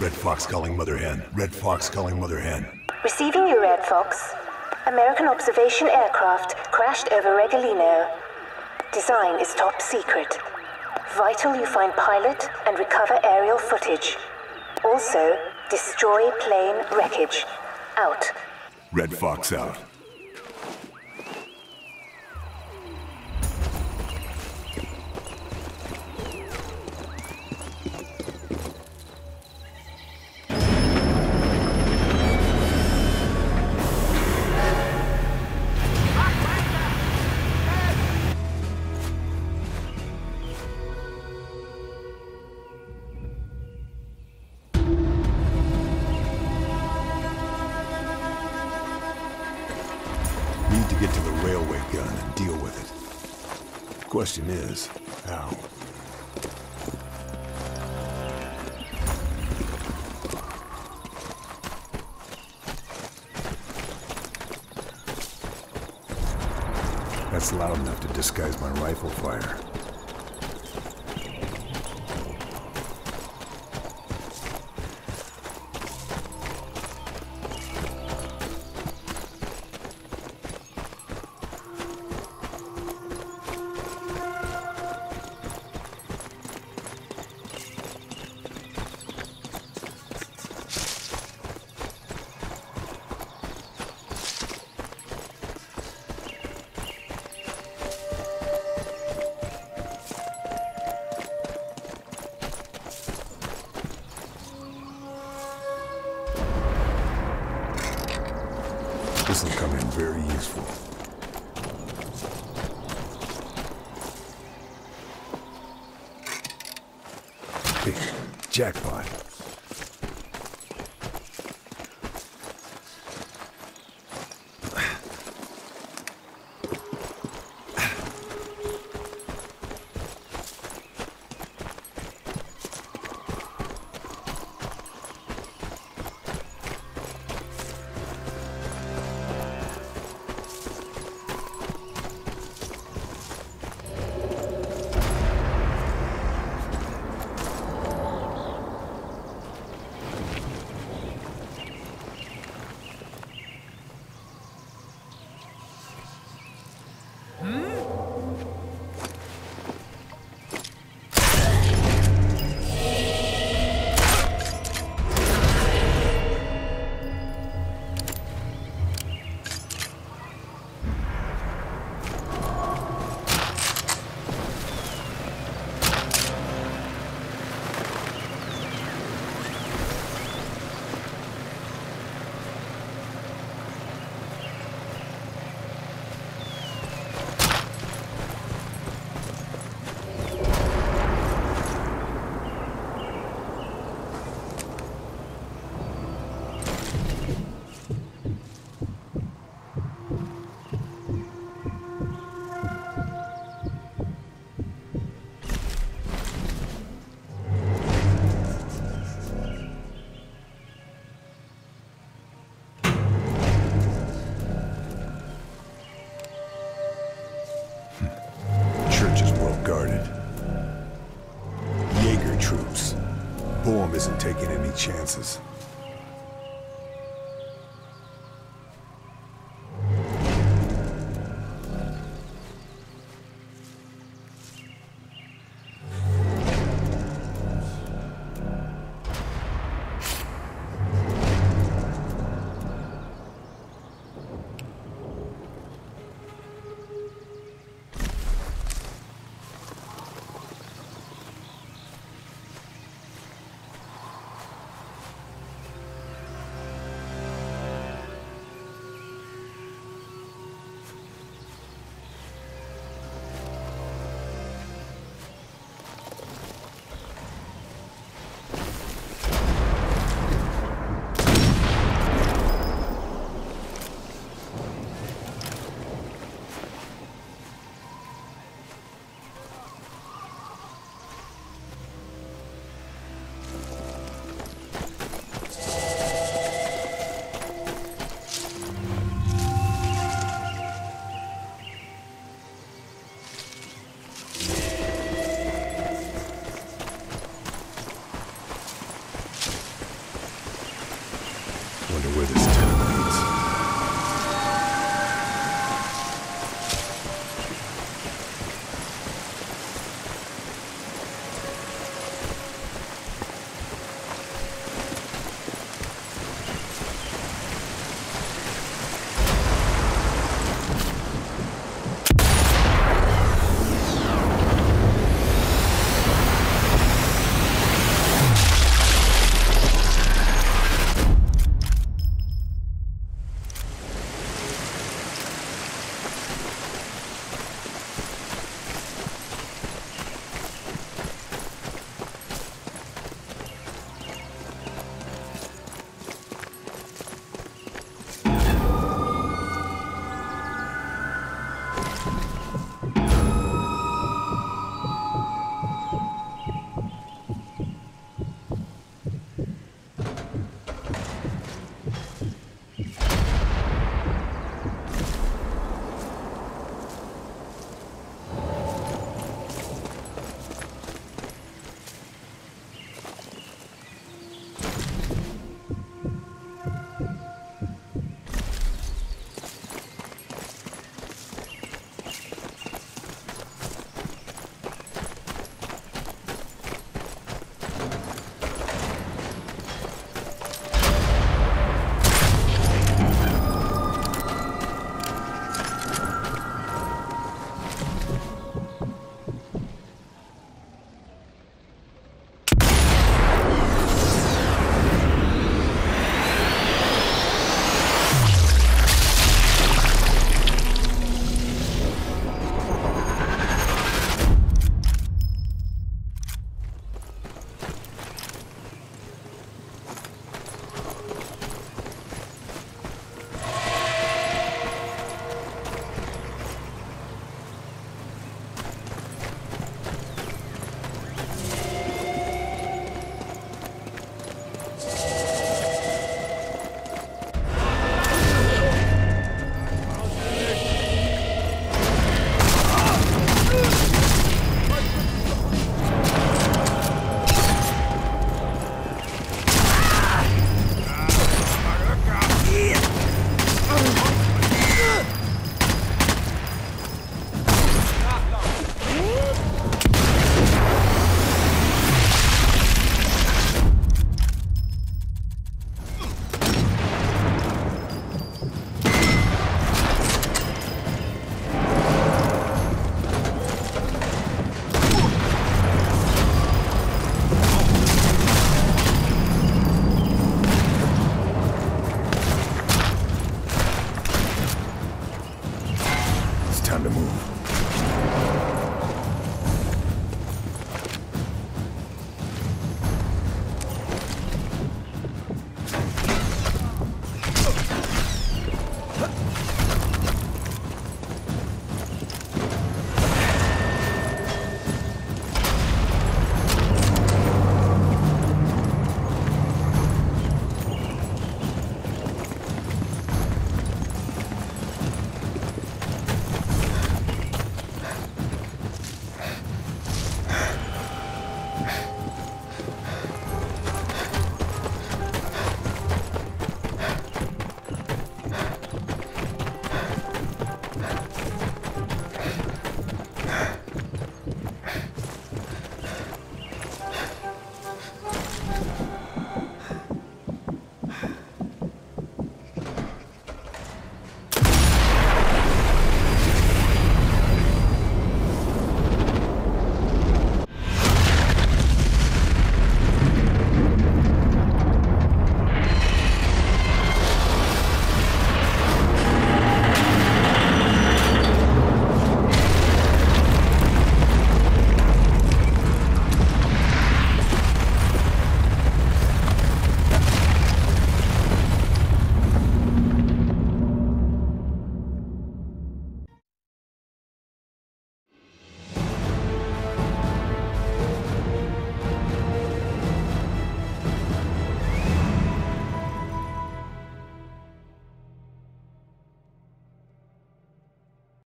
Red Fox calling Mother Hen. Red Fox calling Mother Hen. Receiving you, Red Fox. American observation aircraft crashed over Regilino. Design is top secret. Vital you find pilot and recover aerial footage. Also, destroy plane wreckage. Out. Red Fox out. Question is, how? That's loud enough to disguise my rifle fire. This will come in very useful. Jackpot. Isn't taking any chances.